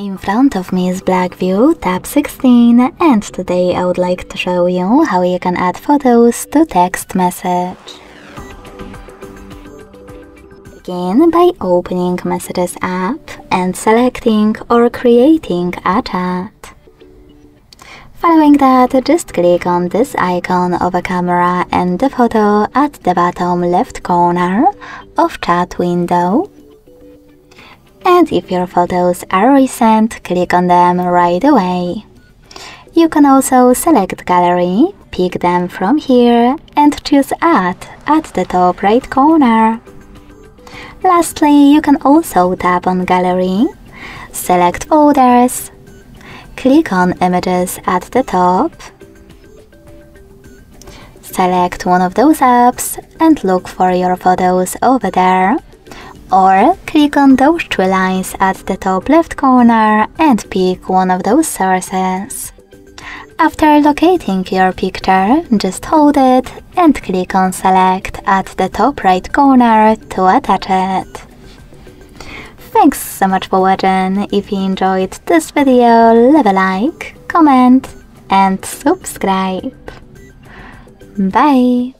In front of me is Blackview Tab 16 and today I would like to show you how you can add photos to text message. Begin by opening Messages app and selecting or creating a chat. Following that, just click on this icon of a camera and the photo at the bottom left corner of chat window. And if your photos are recent, click on them right away. You can also select gallery, pick them from here and choose add at the top right corner. Lastly, you can also tap on gallery, select folders, click on images at the top, select one of those apps and look for your photos over there or click on those three lines at the top left corner and pick one of those sources. After locating your picture, just hold it and click on select at the top right corner to attach it. Thanks so much for watching, if you enjoyed this video, leave a like, comment and subscribe. Bye!